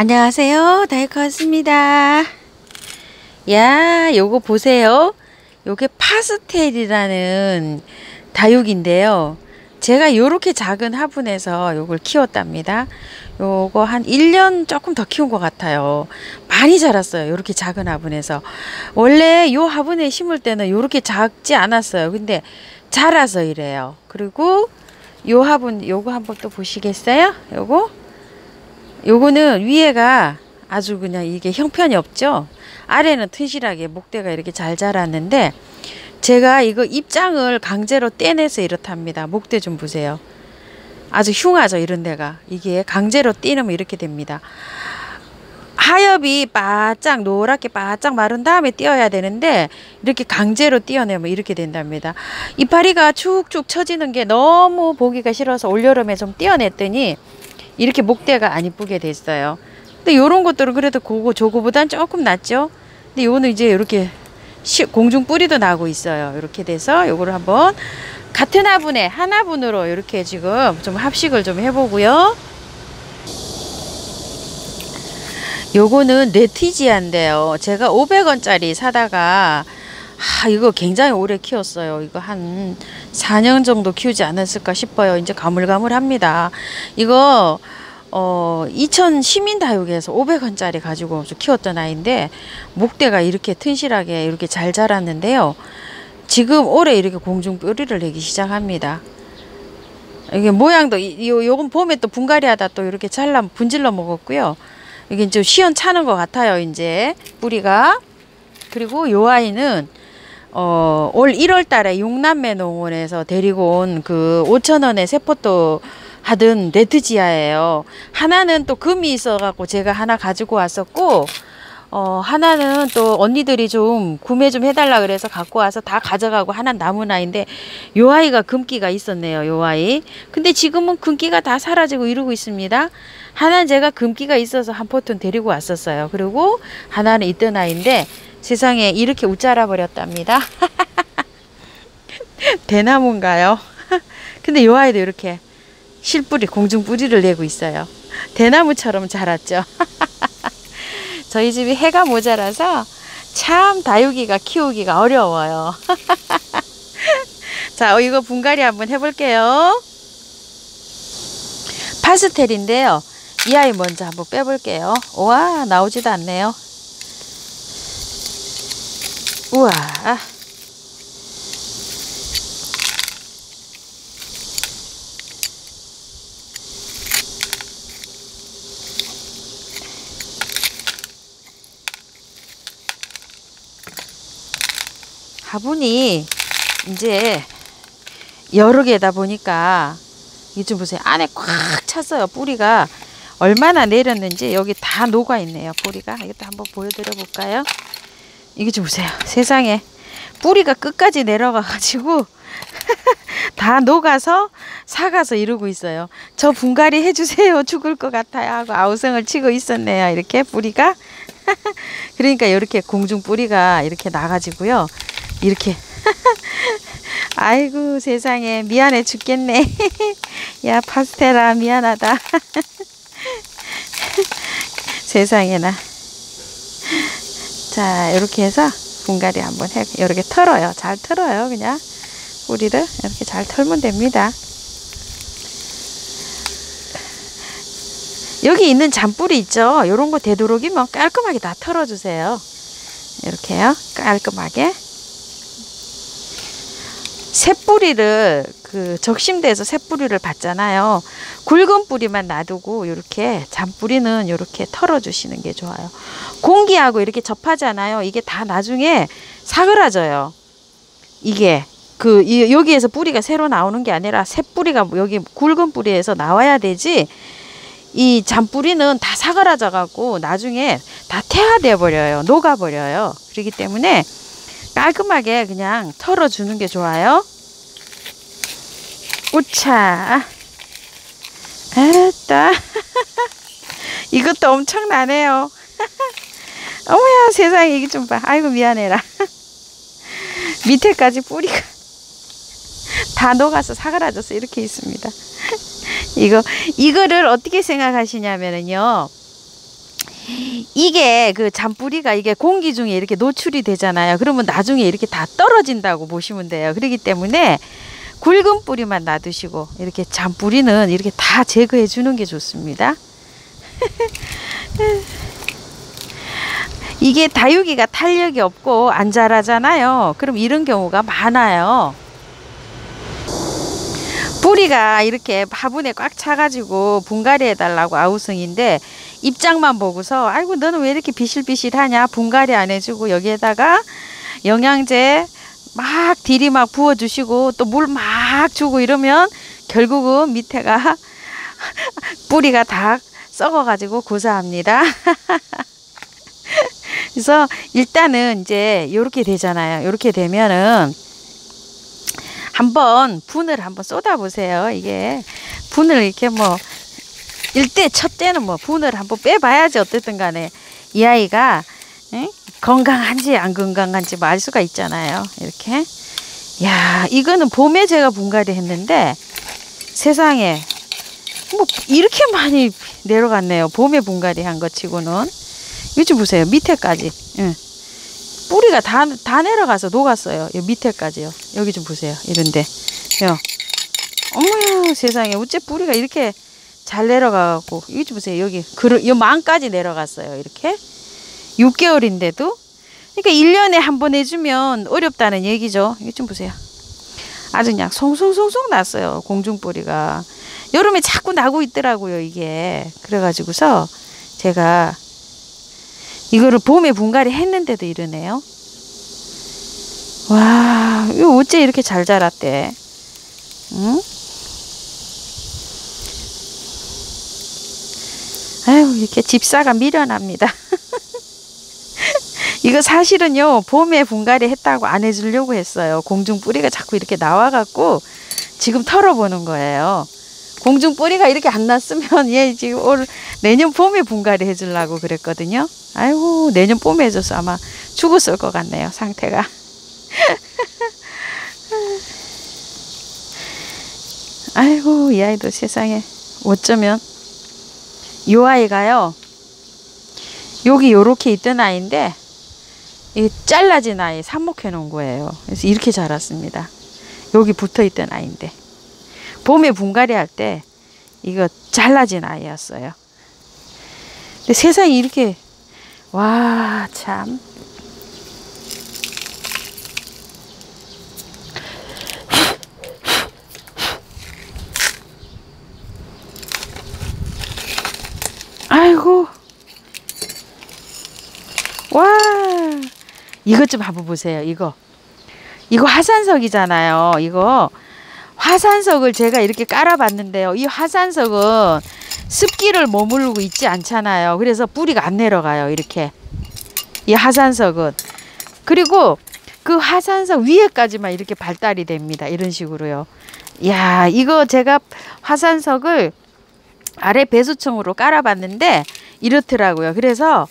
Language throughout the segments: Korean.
안녕하세요. 왔습니다. 야 요거 보세요. 요게 파스텔이라는 다육인데요. 제가 요렇게 작은 화분에서 요걸 키웠답니다. 요거 한 1년 조금 더 키운 것 같아요. 많이 자랐어요 요렇게 작은 화분에서. 원래 요 화분에 심을 때는 요렇게 작지 않았어요. 근데 자라서 이래요. 그리고 요 화분 요거 한번 또 보시겠어요? 요거 요거는 위에가 아주 그냥 이게 형편이 없죠. 아래는 튼실하게 목대가 이렇게 잘 자랐는데 제가 이거 입장을 강제로 떼내서 이렇답니다. 목대 좀 보세요. 아주 흉하죠 이런 데가 이게 강제로 떼놓으면 이렇게 됩니다. 하엽이 바짝 노랗게 바짝 마른 다음에 띄어야 되는데 이렇게 강제로 띄어내면 이렇게 된답니다. 이파리가 축축 처지는 게 너무 보기가 싫어서 올여름에 좀 띄어냈더니 이렇게 목대가 안 이쁘게 됐어요. 근데 요런 것들은 그래도 그거 저거보단 조금 낫죠. 근데 요거는 이제 이렇게 공중 뿌리도 나고 있어요. 이렇게 돼서 요거를 한번 같은 화분에 한 화분으로 이렇게 지금 좀 합식을 좀 해보고요. 요거는 네티지아인데요. 제가 500원짜리 사다가 아, 이거 굉장히 오래 키웠어요. 이거 한 4년 정도 키우지 않았을까 싶어요. 이제 가물가물합니다. 이거 어, 이천 시민다육에서 500원짜리 가지고 키웠던 아이인데 목대가 이렇게 튼실하게 이렇게 잘 자랐는데요. 지금 올해 이렇게 공중 뼈리를 내기 시작합니다. 이게 모양도 요 요건 봄에 또 분갈이 하다 또 이렇게 잘라 분질러 먹었고요. 이게 좀 시원찮은 것 같아요. 이제 뿌리가 그리고 요 아이는 어, 올 1월 달에 용남매 농원에서 데리고 온 그 5천원의 세포도 하던 네트지아예요. 하나는 또 금이 있어갖고 제가 하나 가지고 왔었고, 어, 하나는 또 언니들이 좀 구매 좀 해달라 그래서 갖고 와서 다 가져가고 하나 남은 아이인데, 요 아이가 금기가 있었네요, 요 아이. 근데 지금은 금기가 다 사라지고 이러고 있습니다. 하나는 제가 금기가 있어서 한 포톤 데리고 왔었어요. 그리고 하나는 있던 아이인데, 세상에 이렇게 웃자라 버렸답니다. 대나무인가요? 근데 요 아이도 이렇게 실뿌리 공중 뿌리를 내고 있어요. 대나무처럼 자랐죠. 저희 집이 해가 모자라서 참 다육이가 키우기가 어려워요. 자 이거 분갈이 한번 해볼게요. 파스텔인데요. 이 아이 먼저 한번 빼볼게요. 와 나오지도 않네요. 우와. 화분이 이제 여러 개다 보니까 이좀 보세요. 안에 꽉 찼어요. 뿌리가 얼마나 내렸는지 여기 다 녹아 있네요. 뿌리가 이것도 한번 보여드려 볼까요? 이게 좀 보세요. 세상에 뿌리가 끝까지 내려가 가지고 다 녹아서 사가서 이러고 있어요. 저 분갈이 해주세요. 죽을 것 같아요. 하고 아우성을 치고 있었네요. 이렇게 뿌리가. 그러니까 이렇게 공중 뿌리가 이렇게 나가지고요. 이렇게. 아이고 세상에 미안해 죽겠네. 야 파스텔아 미안하다. 세상에나. 자 이렇게 해서 분갈이 한번 해 이렇게 털어요. 잘 털어요 그냥. 뿌리를 이렇게 잘 털면 됩니다. 여기 있는 잔뿌리 있죠? 이런 거 되도록이면 깔끔하게 다 털어주세요. 이렇게요. 깔끔하게 새뿌리를 그 적심돼서 새뿌리를 받잖아요. 굵은 뿌리만 놔두고 이렇게 잔뿌리는 이렇게 털어주시는 게 좋아요. 공기하고 이렇게 접하잖아요. 이게 다 나중에 사그라져요. 이게 그 여기에서 뿌리가 새로 나오는 게 아니라 새 뿌리가 여기 굵은 뿌리에서 나와야 되지. 이 잔뿌리는 다 사그라져 갖고 나중에 다 태화돼 버려요. 녹아 버려요. 그렇기 때문에 깔끔하게 그냥 털어주는 게 좋아요. 우차. 알았다. 이것도 엄청나네요. 어머야 세상에 이게 좀 봐. 아이고 미안해라. 밑에까지 뿌리가 다 녹아서 사그라져서 이렇게 있습니다. 이거 이거를 어떻게 생각하시냐면요. 이게 그 잔뿌리가 이게 공기 중에 이렇게 노출이 되잖아요. 그러면 나중에 이렇게 다 떨어진다고 보시면 돼요. 그렇기 때문에 굵은 뿌리만 놔두시고 이렇게 잔뿌리는 이렇게 다 제거해 주는 게 좋습니다. 이게 다육이가 탄력이 없고 안 자라잖아요. 그럼 이런 경우가 많아요. 뿌리가 이렇게 화분에 꽉 차가지고 분갈이 해달라고 아우성인데 입장만 보고서 아이고 너는 왜 이렇게 비실비실하냐 분갈이 안 해주고 여기에다가 영양제 막 딜이 막 부어주시고 또 물 막 주고 이러면 결국은 밑에가 뿌리가 다 썩어가지고 고사합니다. 그래서 일단은 이제 이렇게 되잖아요. 이렇게 되면은 한번 분을 한번 쏟아보세요. 이게 분을 이렇게 뭐 일대 첫 때는 뭐 분을 한번 빼봐야지 어쨌든 간에 이 아이가 에? 건강한지 안 건강한지 뭐 알 수가 있잖아요. 이렇게 야 이거는 봄에 제가 분갈이 했는데 세상에 뭐 이렇게 많이 내려갔네요. 봄에 분갈이 한 것 치고는 이좀 보세요. 밑에까지. 응. 뿌리가 다, 다 내려가서 녹았어요. 여 밑에까지요. 여기 좀 보세요. 이런데. 요. 어머야 세상에. 어째 뿌리가 이렇게 잘 내려가갖고. 이거 좀 보세요. 여기. 그, 요 망까지 내려갔어요. 이렇게. 6개월인데도. 그러니까 1년에 한 번 해주면 어렵다는 얘기죠. 이거 좀 보세요. 아주 그냥 송송송송 났어요. 공중뿌리가. 여름에 자꾸 나고 있더라고요. 이게. 그래가지고서 제가 이거를 봄에 분갈이 했는데도 이러네요. 와, 이거 어째 이렇게 잘 자랐대. 응? 아유, 이렇게 집사가 미련합니다. 이거 사실은요, 봄에 분갈이 했다고 안 해주려고 했어요. 공중 뿌리가 자꾸 이렇게 나와갖고 지금 털어보는 거예요. 공중 뿌리가 이렇게 안 났으면 얘 지금 올 내년 봄에 분갈이 해주려고 그랬거든요. 아이고 내년 봄에 해줘서 아마 죽었을 것 같네요 상태가 아이고 이 아이도 세상에 어쩌면 요 아이가요 여기 요렇게 있던 아이인데 이 잘라진 아이 삽목해 놓은 거예요. 그래서 이렇게 자랐습니다. 여기 붙어 있던 아이인데. 봄에 분갈이 할 때 이거 잘라진 아이였어요. 근데 세상에 이렇게 와, 참. 아이고. 와. 이것 좀 한번 보세요. 이거. 이거 화산석이잖아요. 이거 화산석을 제가 이렇게 깔아봤는데요. 이 화산석은 습기를 머무르고 있지 않잖아요. 그래서 뿌리가 안 내려가요. 이렇게. 이 하산석은. 그리고 그 화산석 위에까지만 이렇게 발달이 됩니다. 이런 식으로요. 야, 이거 제가 화산석을 아래 배수청으로 깔아봤는데 이렇더라고요. 그래서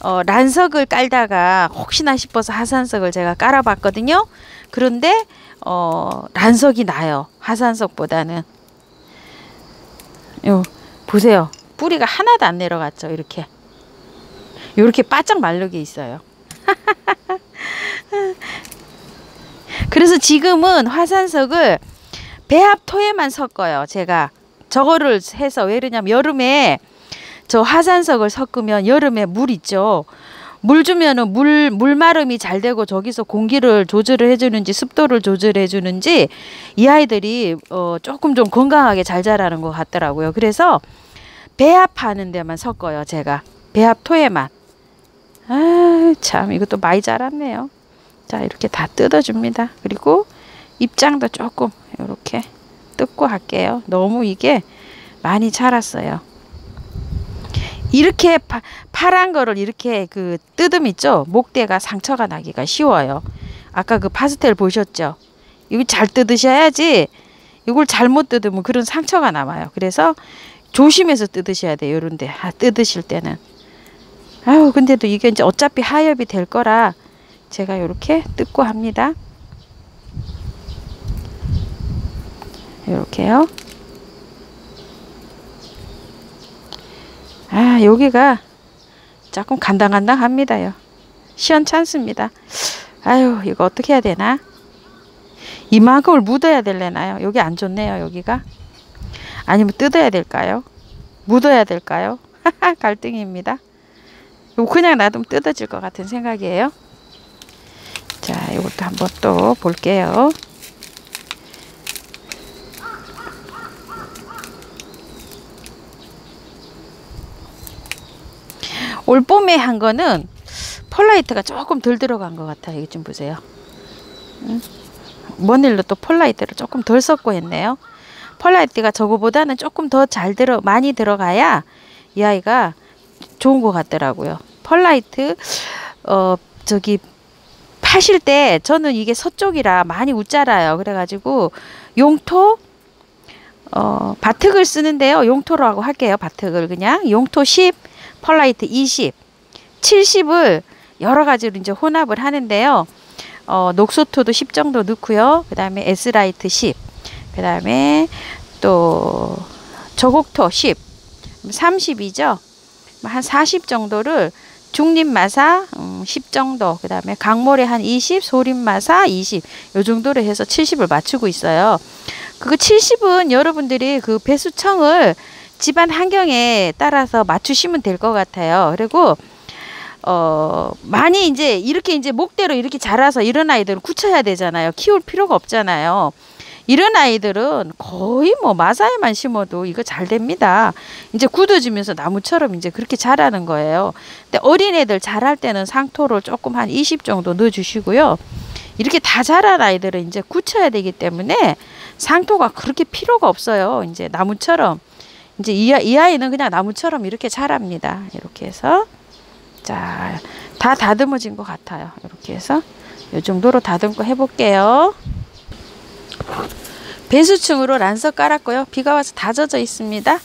어, 란석을 깔다가 혹시나 싶어서 하산석을 제가 깔아봤거든요. 그런데 어, 란석이 나요. 하산석보다는. 요 보세요. 뿌리가 하나도 안 내려갔죠. 이렇게. 이렇게 바짝 말르게 있어요. 그래서 지금은 화산석을 배합토에만 섞어요. 제가 저거를 해서 왜 그러냐면 여름에 저 화산석을 섞으면 여름에 물 있죠. 물 주면은 물 물마름이 잘 되고 저기서 공기를 조절을 해주는지 습도를 조절해 주는지 이 아이들이 어 조금 좀 건강하게 잘 자라는 것 같더라고요. 그래서 배합하는 데만 섞어요. 제가 배합 토에만. 아 참 이것도 많이 자랐네요. 자 이렇게 다 뜯어줍니다. 그리고 입장도 조금 이렇게 뜯고 할게요. 너무 이게 많이 자랐어요. 이렇게 파, 파란 거를 이렇게 그 뜯음 있죠? 목대가 상처가 나기가 쉬워요. 아까 그 파스텔 보셨죠? 이거 잘 뜯으셔야지 이걸 잘못 뜯으면 그런 상처가 남아요. 그래서 조심해서 뜯으셔야 돼요. 요런데 아, 뜯으실 때는. 아유 근데도 이게 이제 어차피 하엽이 될 거라 제가 이렇게 뜯고 합니다. 이렇게요. 아 여기가 조금 간당간당합니다요. 시원찮습니다. 아유 이거 어떻게 해야 되나? 이만큼을 묻어야 될래나요? 여기 안 좋네요 여기가. 아니면 뜯어야 될까요? 묻어야 될까요? 갈등입니다. 그냥 놔두면 뜯어질 것 같은 생각이에요. 자, 이것도 한번 또 볼게요. 올 봄에 한 거는 펄라이트가 조금 덜 들어간 것 같아요. 이거 좀 보세요. 응? 뭔 일로 또 펄라이트를 조금 덜 섞고 했네요. 펄라이트가 저거보다는 조금 더 잘 들어 많이 들어가야 이 아이가 좋은 것 같더라고요. 펄라이트 어 저기 파실 때 저는 이게 서쪽이라 많이 웃자라요. 그래가지고 용토 어 바특을 쓰는데요. 용토라고 할게요. 바특을 그냥 용토 10, 펄라이트 20, 70을 여러 가지로 이제 혼합을 하는데요. 어 녹소토도 10 정도 넣고요. 그 다음에 S라이트 10, 그 다음에 또 저곡토 10, 30이죠. 한 40 정도를 중립마사 음, 10 정도 그 다음에 강모래 한 20, 소림마사 20 요 정도로 해서 70을 맞추고 있어요. 그거 70은 여러분들이 그 배수청을 집안 환경에 따라서 맞추시면 될 것 같아요. 그리고 어 많이 이제 이렇게 이제 목대로 이렇게 자라서 이런 아이들은 굳혀야 되잖아요. 키울 필요가 없잖아요. 이런 아이들은 거의 뭐 마사에만 심어도 이거 잘 됩니다. 이제 굳어지면서 나무처럼 이제 그렇게 자라는 거예요. 근데 어린애들 자랄 때는 상토를 조금 한 20 정도 넣어주시고요. 이렇게 다 자란 아이들은 이제 굳혀야 되기 때문에 상토가 그렇게 필요가 없어요. 이제 나무처럼. 이제 이, 이 아이는 그냥 나무처럼 이렇게 자랍니다. 이렇게 해서. 자, 다 다듬어진 것 같아요. 이렇게 해서. 이 정도로 다듬고 해볼게요. 배수층으로 란석 깔았고요. 비가 와서 다 젖어 있습니다.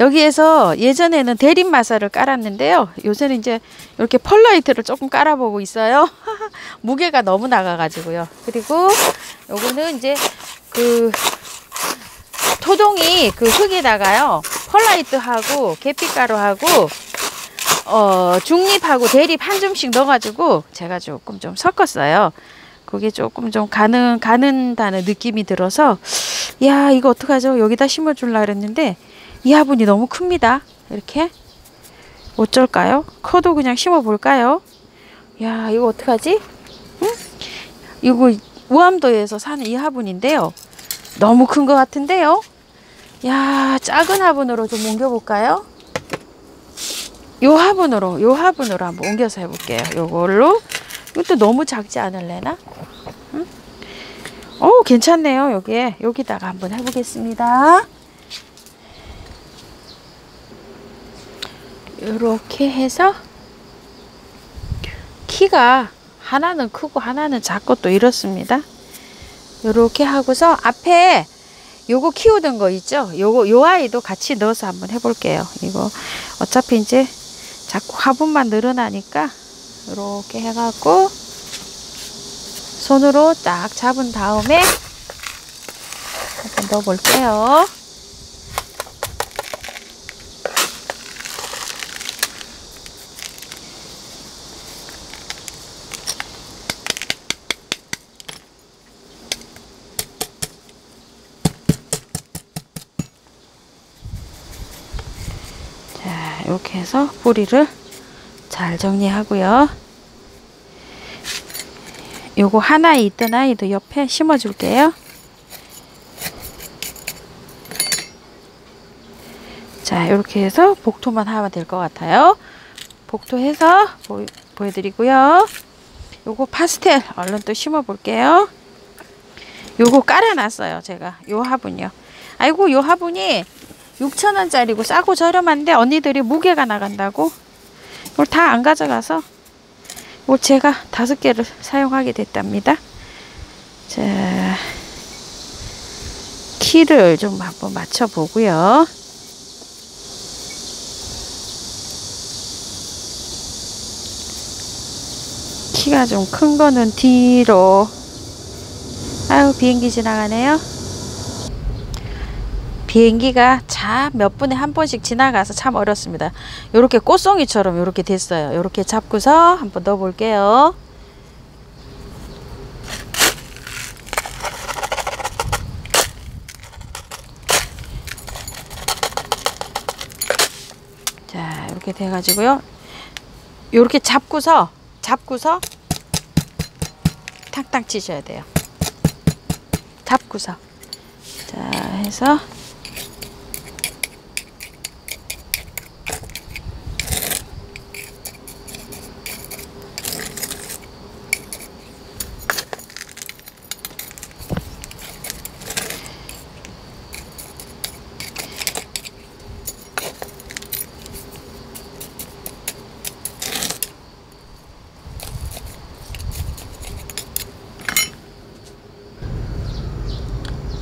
여기에서 예전에는 대림 마사를 깔았는데요. 요새는 이제 이렇게 펄라이트를 조금 깔아보고 있어요. 무게가 너무 나가가지고요. 그리고 요거는 이제 그 토종이 그 흙에다가요. 펄라이트하고 계피가루하고 어 중립하고 대립 한 줌씩 넣어가지고 제가 조금 좀 섞었어요. 그게 조금 좀 가는 가는다는 느낌이 들어서 야 이거 어떡하죠? 여기다 심어줄라 그랬는데 이 화분이 너무 큽니다. 이렇게. 어쩔까요? 커도 그냥 심어 볼까요? 야 이거 어떡하지? 응? 이거 우암도에서 사는 이 화분인데요. 너무 큰 것 같은데요 야 작은 화분으로 좀 옮겨 볼까요? 요 화분으로 요 화분으로 한번 옮겨서 해볼게요. 요걸로. 이것도 너무 작지 않을래나? 응? 오 괜찮네요 여기에 여기다가 한번 해보겠습니다. 이렇게 해서 키가 하나는 크고 하나는 작고 또 이렇습니다. 이렇게 하고서 앞에 요거 키우던 거 있죠 요거 요 아이도 같이 넣어서 한번 해볼게요 이거 어차피 이제 자꾸 화분만 늘어나니까 이렇게 해갖고 손으로 딱 잡은 다음에 한번 넣어 볼게요. 자, 이렇게 해서 뿌리를 잘 정리하고요. 요거 하나 있던 아이도 옆에 심어 줄게요. 자 이렇게 해서 복토만 하면 될 것 같아요. 복토해서 보, 보여드리고요. 요거 파스텔 얼른 또 심어 볼게요. 요거 깔아놨어요 제가 요 화분이요. 아이고 요 화분이 6천원짜리고 싸고 저렴한데 언니들이 무게가 나간다고 이걸 다 안 가져가서 뭐 제가 다섯 개를 사용하게 됐답니다. 자, 키를 좀 한번 맞춰 보고요. 키가 좀 큰 거는 뒤로 아유 비행기 지나가네요 비행기가 참 몇 분에 한 번씩 지나가서 참 어렵습니다. 요렇게 꽃송이처럼 요렇게 됐어요. 요렇게 잡고서 한번 넣어 볼게요. 자, 이렇게 돼 가지고요. 요렇게 잡고서 잡고서 탁탁 치셔야 돼요. 잡고서 자 해서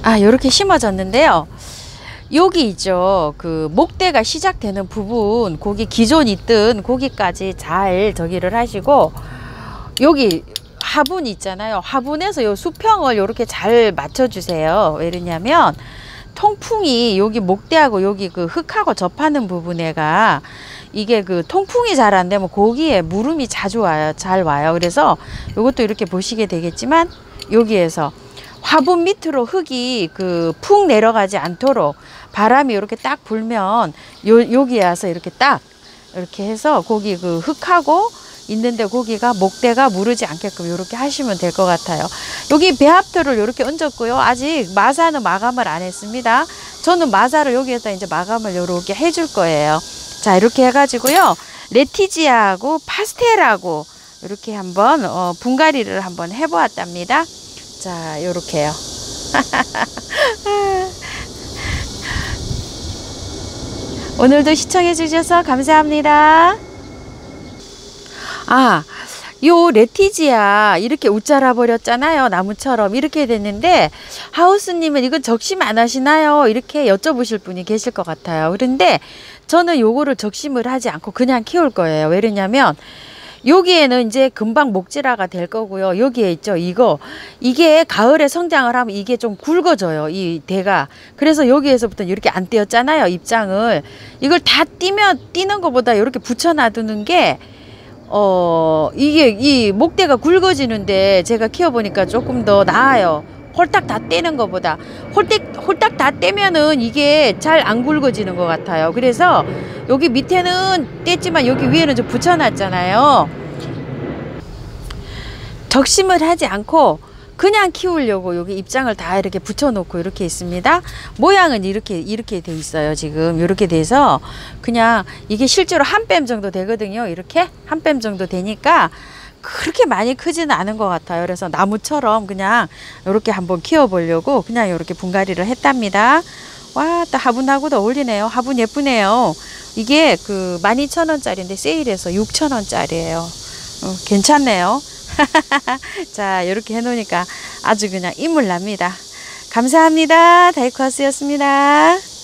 아, 요렇게 심어졌는데요. 여기 있죠. 그 목대가 시작되는 부분, 거기 기존 있던 거기까지 잘 저기를 하시고 여기 화분 있잖아요. 화분에서 요 수평을 요렇게 잘 맞춰 주세요. 왜 그러냐면 통풍이 여기 목대하고 여기 그 흙하고 접하는 부분에가 이게 그 통풍이 잘 안 되면 거기에 물음이 자주 와요. 잘 와요. 그래서 요것도 이렇게 보시게 되겠지만 여기에서 화분 밑으로 흙이 그 푹 내려가지 않도록 바람이 이렇게 딱 불면 요 여기에 와서 이렇게 딱 이렇게 해서 거기 그 흙하고 있는데 고기가 목대가 무르지 않게끔 이렇게 하시면 될 것 같아요. 여기 배합토를 이렇게 얹었고요. 아직 마사는 마감을 안 했습니다. 저는 마사를 여기에다 이제 마감을 이렇게 해줄 거예요. 자 이렇게 해가지고요. 레티지아하고 파스텔하고 이렇게 한번 어, 분갈이를 한번 해보았답니다. 자, 요렇게요. 오늘도 시청해 주셔서 감사합니다. 아, 요 레티지아 이렇게 웃자라 버렸잖아요. 나무처럼 이렇게 됐는데 하우스님은 이거 적심 안 하시나요? 이렇게 여쭤보실 분이 계실 것 같아요. 그런데 저는 요거를 적심을 하지 않고 그냥 키울 거예요. 왜냐면 여기에는 이제 금방 목질화가 될 거고요. 여기에 있죠. 이거 이게 가을에 성장을 하면 이게 좀 굵어져요. 이 대가. 그래서 여기에서부터 이렇게 안 떼었잖아요. 입장을. 이걸 다 띄면 띄는 것보다 이렇게 붙여 놔두는 게 어, 이게 이 목대가 굵어지는데 제가 키워보니까 조금 더 나아요. 홀딱 다 떼는 것보다 홀딱 홀딱 다 떼면은 이게 잘 안 굵어지는 것 같아요. 그래서 여기 밑에는 뗐지만 여기 위에는 좀 붙여놨잖아요. 적심을 하지 않고 그냥 키우려고 여기 입장을 다 이렇게 붙여놓고 이렇게 있습니다. 모양은 이렇게 이렇게 돼 있어요. 지금 이렇게 돼서 그냥 이게 실제로 한 뺨 정도 되거든요. 이렇게 한 뺨 정도 되니까 그렇게 많이 크지는 않은 것 같아요. 그래서 나무처럼 그냥 이렇게 한번 키워보려고 그냥 이렇게 분갈이를 했답니다. 와, 또 화분하고도 어울리네요. 화분 예쁘네요. 이게 그 12,000원짜리인데 세일해서 6,000원짜리예요. 어, 괜찮네요. 자, 이렇게 해놓으니까 아주 그냥 인물 납니다. 감사합니다. 다이코스였습니다.